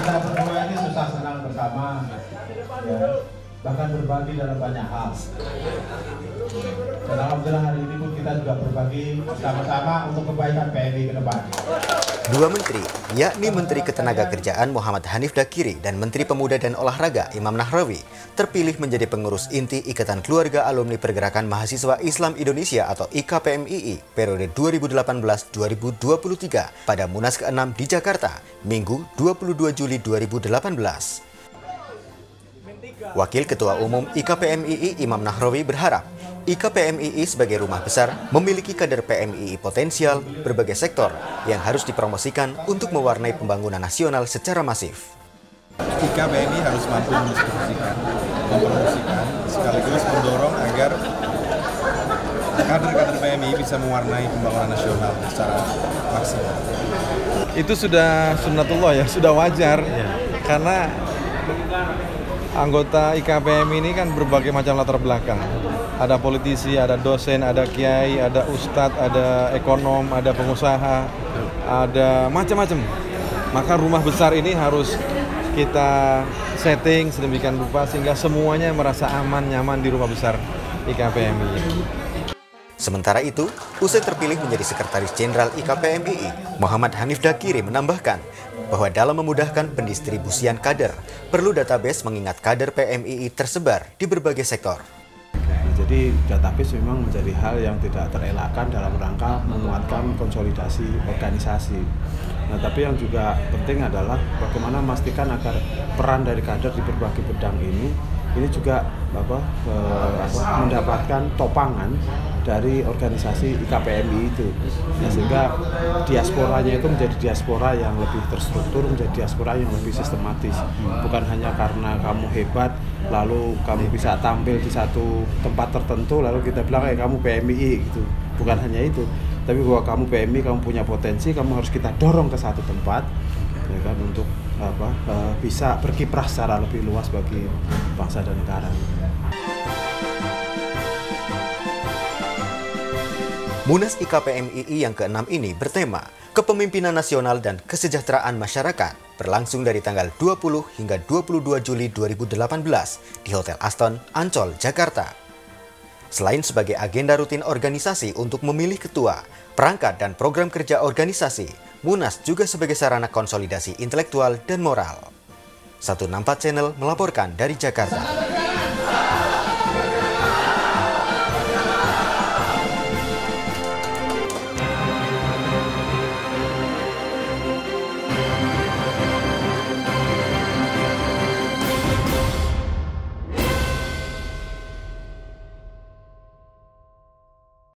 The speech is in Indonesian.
kita berdua ini susah senang bersama ya bahkan berbagi dalam banyak hal. Dan alhamdulillah hari ini pun kita juga berbagi sama-sama untuk kebaikan PMI ke depan. Dua menteri, yakni Menteri Ketenagakerjaan Muhammad Hanif Dakiri dan Menteri Pemuda dan Olahraga Imam Nahrawi, terpilih menjadi pengurus inti Ikatan Keluarga Alumni Pergerakan Mahasiswa Islam Indonesia atau IKPMII periode 2018-2023 pada Munas ke-6 di Jakarta, Minggu 22 Juli 2018. Wakil Ketua Umum IKPMII Imam Nahrawi berharap IKPMII sebagai rumah besar memiliki kader PMII potensial berbagai sektor yang harus dipromosikan untuk mewarnai pembangunan nasional secara masif. IKPMI harus mampu mendistribusikan, mempromosikan, sekaligus mendorong agar kader-kader PMI bisa mewarnai pembangunan nasional secara maksimal. Itu sudah sunnatullah ya, sudah wajar. Ya. Karena anggota IKPM ini kan berbagai macam latar belakang ada politisi, ada dosen, ada kiai, ada ustadz, ada ekonom, ada pengusaha, ada macam-macam. Maka rumah besar ini harus kita setting sedemikian rupa sehingga semuanya merasa aman, nyaman di rumah besar IKPMI. Sementara itu, usai terpilih menjadi Sekretaris Jenderal IKPMI, Muhammad Hanif Dakiri menambahkan bahwa dalam memudahkan pendistribusian kader, perlu database mengingat kader PMII tersebar di berbagai sektor. Jadi database memang menjadi hal yang tidak terelakkan dalam rangka menguatkan konsolidasi organisasi. Nah, tapi yang juga penting adalah bagaimana memastikan agar peran dari kader di berbagai bidang ini ini juga apa, eh, apa mendapatkan topangan dari organisasi IKPMI itu. Nah, sehingga diasporanya itu menjadi diaspora yang lebih terstruktur menjadi diaspora yang lebih sistematis. Bukan hanya karena kamu hebat lalu kamu bisa tampil di satu tempat tertentu lalu kita bilang kayak kamu PMI gitu. Bukan hanya itu tapi bahwa kamu PMI kamu punya potensi kamu harus kita dorong ke satu tempat ya kan untuk apa uh, bisa berkiprah secara lebih luas bagi bangsa dan negara. Munas IKPMII yang ke-6 ini bertema Kepemimpinan Nasional dan Kesejahteraan Masyarakat berlangsung dari tanggal 20 hingga 22 Juli 2018 di Hotel Aston, Ancol, Jakarta. Selain sebagai agenda rutin organisasi untuk memilih ketua, perangkat dan program kerja organisasi, Munas juga sebagai sarana konsolidasi intelektual dan moral. 164 Channel melaporkan dari Jakarta.